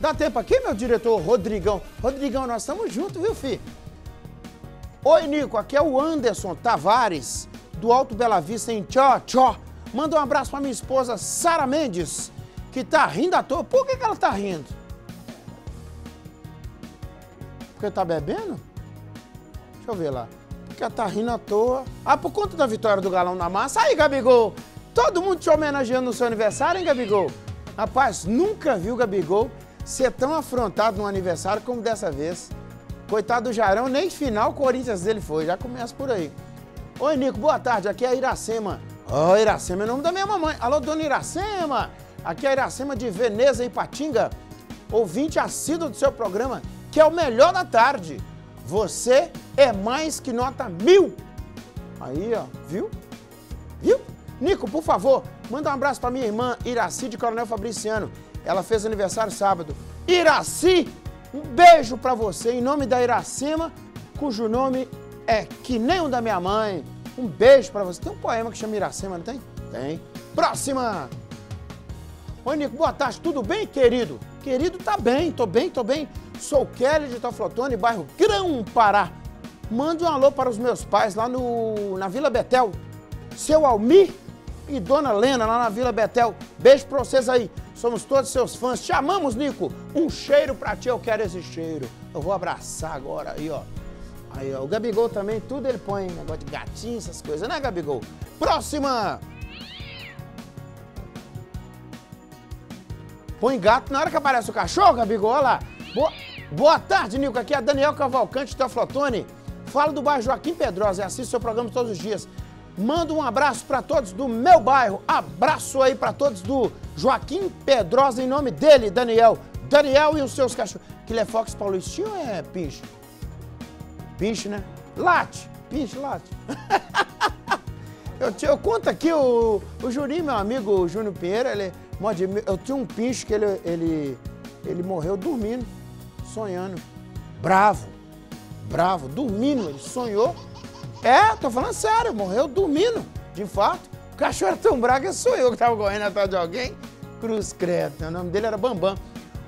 Dá tempo aqui, meu diretor Rodrigão. Rodrigão, nós estamos juntos, viu, filho? Oi, Nico, aqui é o Anderson Tavares, do Alto Bela Vista, em Tchó, Tchó. Manda um abraço pra minha esposa, Sara Mendes, que tá rindo à toa. Por que, que ela tá rindo? Porque tá bebendo? Deixa eu ver lá. Porque ela tá rindo à toa. Ah, por conta da vitória do Galão da Massa. Aí, Gabigol, todo mundo te homenageando no seu aniversário, hein, Gabigol? Rapaz, nunca viu Gabigol ser tão afrontado no aniversário como dessa vez. Coitado do Jarão, nem final Corinthians dele foi, já começa por aí. Oi, Nico, boa tarde, aqui é a Iracema. Ó, oh, Iracema é o nome da minha mamãe. Alô, dona Iracema! Aqui é a Iracema de Veneza e Patinga, ouvinte assíduo do seu programa, que é o melhor da tarde. Você é mais que nota mil. Aí, ó, viu? Viu? Nico, por favor, manda um abraço para minha irmã Iraci de Coronel Fabriciano. Ela fez aniversário sábado. Iraci, um beijo para você em nome da Iracema, cujo nome é que nem o da minha mãe. Um beijo para você. Tem um poema que chama Iracema, não tem? Tem. Próxima! Oi, Nico, boa tarde. Tudo bem, querido? Querido, tá bem, tô bem, tô bem. Sou Kelly de Toflotone, bairro Grão Pará. Mande um alô para os meus pais lá no, na Vila Betel. Seu Almir e Dona Lena lá na Vila Betel. Beijo pra vocês aí. Somos todos seus fãs. Te amamos, Nico. Um cheiro pra ti, eu quero esse cheiro. Eu vou abraçar agora aí, ó. Aí, ó. O Gabigol também, tudo ele põe. Negócio de gatinho, essas coisas, né, Gabigol? Próxima! Põe gato na hora que aparece o cachorro, Gabigol, olha lá. Boa, boa tarde, Nico. Aqui é Daniel Cavalcante da Flotone. Falo do bairro Joaquim Pedrosa e assisto seu programa todos os dias. Manda um abraço para todos do meu bairro. Abraço aí para todos do Joaquim Pedrosa, em nome dele, Daniel. Daniel e os seus cachorros. Que ele é Fox Paulistinho ou é Pinche? Pinche, né? Late. Pinche, late. eu, eu conto aqui o, o Juninho, meu amigo o Júnior Pinheiro, ele, eu tinha um pinche que ele, ele, ele morreu dormindo, sonhando. Bravo, bravo, dormindo, ele sonhou é, tô falando sério, morreu dormindo, de infarto. O cachorro era tão que sou eu que tava correndo atrás de alguém. Cruz Creta, o nome dele era Bambam.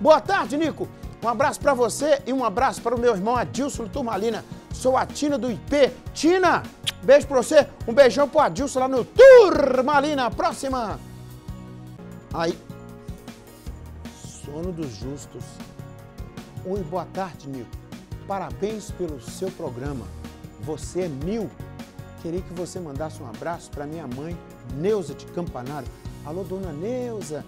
Boa tarde, Nico. Um abraço para você e um abraço para o meu irmão Adilson Turmalina. Sou a Tina do IP. Tina, beijo para você. Um beijão pro Adilson lá no Turmalina. Próxima. Aí. Sono dos justos. Oi, boa tarde, Nico. Parabéns pelo seu programa. Você é mil. Queria que você mandasse um abraço para minha mãe, Neuza de Campanário. Alô, dona Neuza.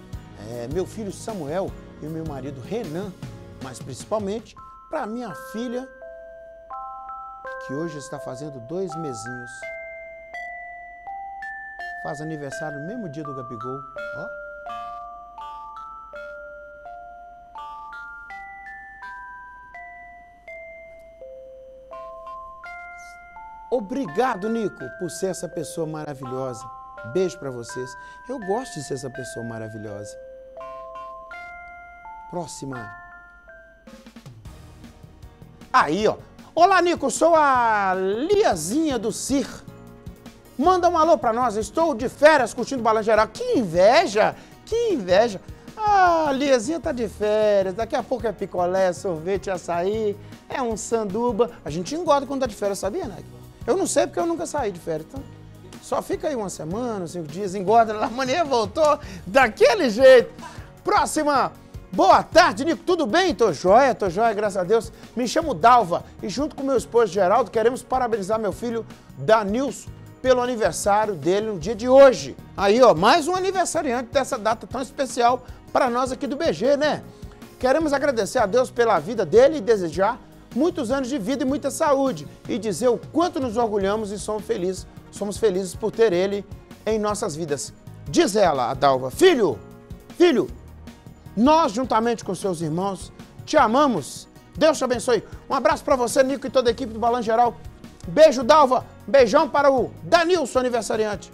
É, meu filho Samuel e meu marido Renan, mas principalmente para minha filha, que hoje está fazendo dois mesinhos. Faz aniversário no mesmo dia do Gabigol. Ó. Obrigado, Nico, por ser essa pessoa maravilhosa. Beijo para vocês. Eu gosto de ser essa pessoa maravilhosa. Próxima. Aí, ó. Olá, Nico, sou a Liazinha do CIR. Manda um alô para nós. Estou de férias curtindo o Balan Geral. Que inveja! Que inveja! Ah, Liazinha tá de férias. Daqui a pouco é picolé, sorvete, açaí, é um sanduba. A gente engorda quando tá de férias, sabia, né? Eu não sei porque eu nunca saí de férias. Então, só fica aí uma semana, cinco dias, engorda, a manhã voltou daquele jeito. Próxima. Boa tarde, Nico. Tudo bem? Tô joia, tô joia, graças a Deus. Me chamo Dalva e junto com meu esposo Geraldo queremos parabenizar meu filho Danilson pelo aniversário dele no dia de hoje. Aí, ó, mais um aniversariante dessa data tão especial para nós aqui do BG, né? Queremos agradecer a Deus pela vida dele e desejar muitos anos de vida e muita saúde e dizer o quanto nos orgulhamos e somos felizes, somos felizes por ter ele em nossas vidas. Diz ela, a Dalva, filho, filho, nós juntamente com seus irmãos te amamos. Deus te abençoe. Um abraço para você, Nico e toda a equipe do Balan Geral. Beijo, Dalva. Beijão para o Danilson, aniversariante.